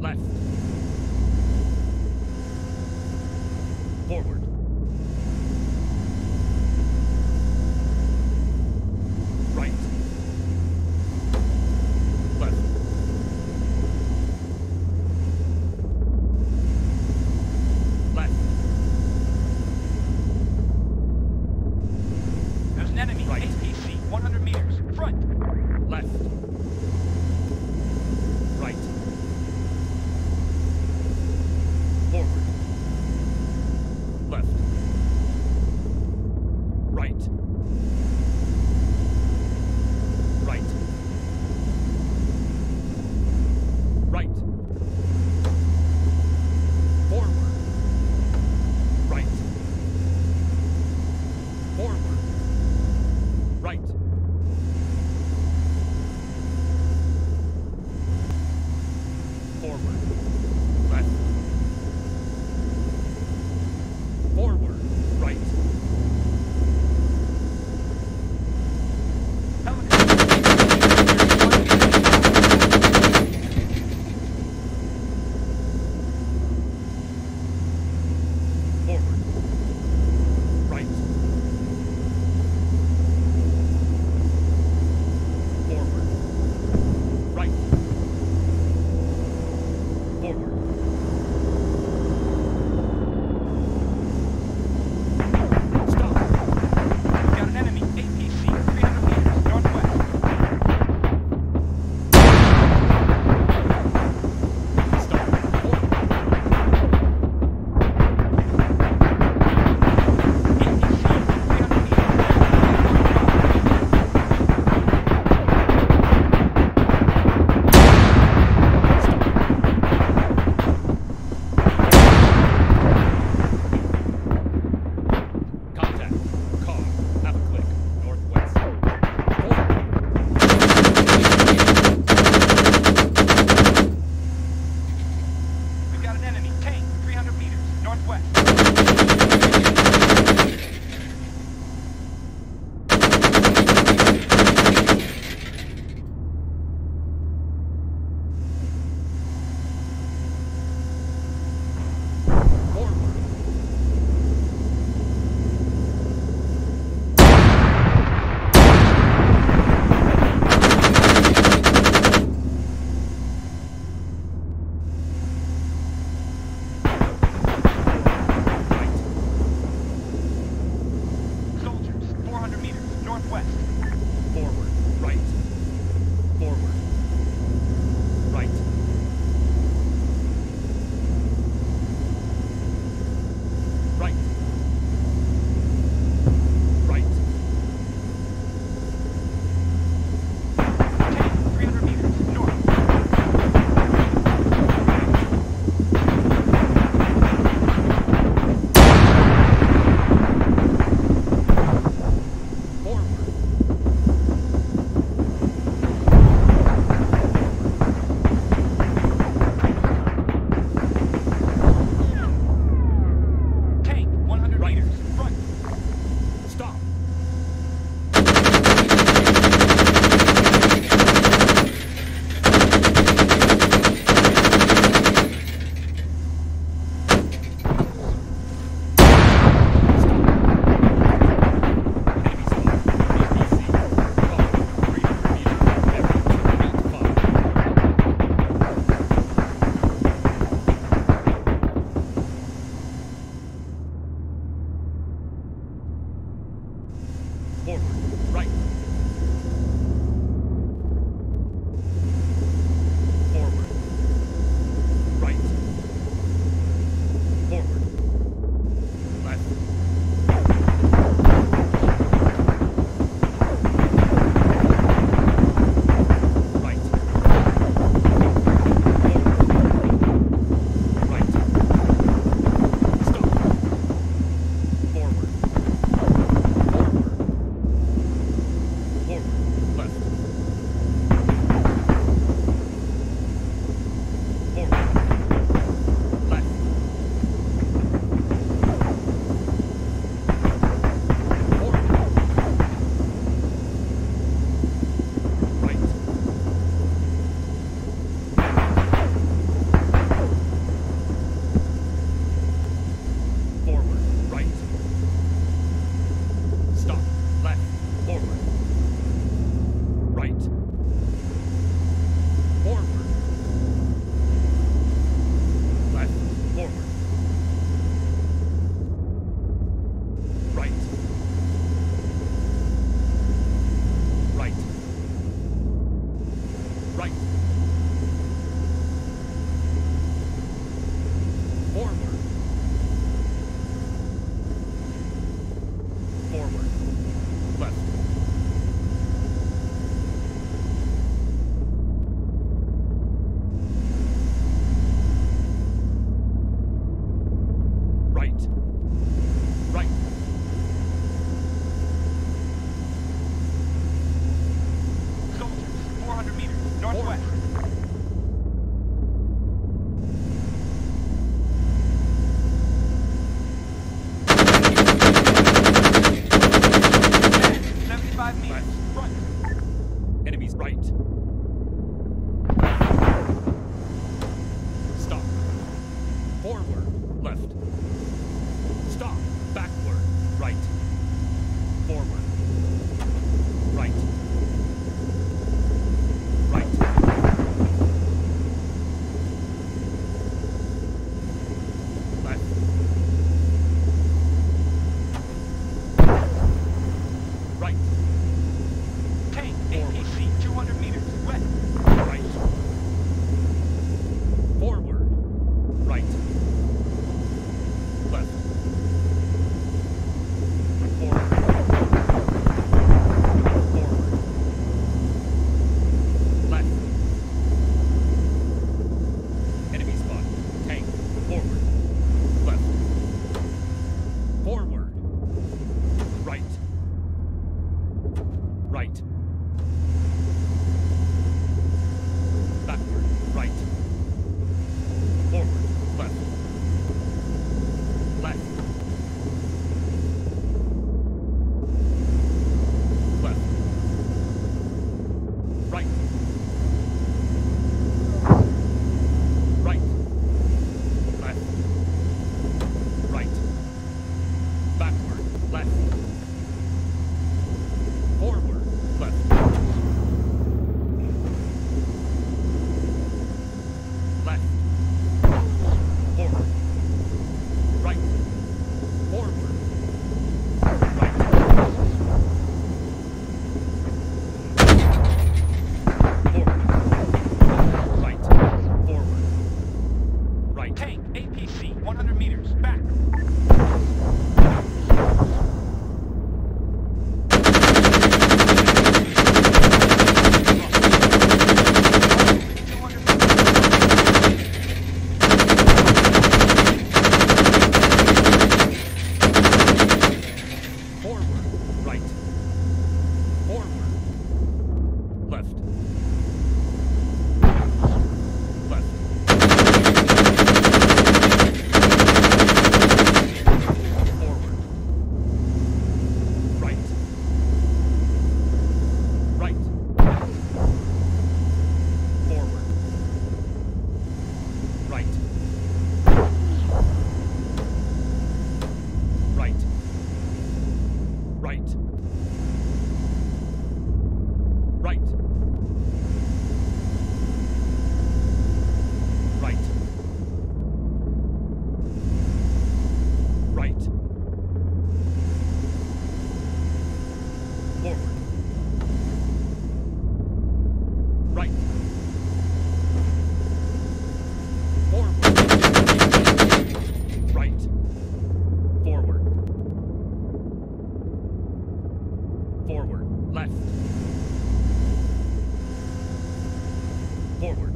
Left. 뭐 가? Left. Forward.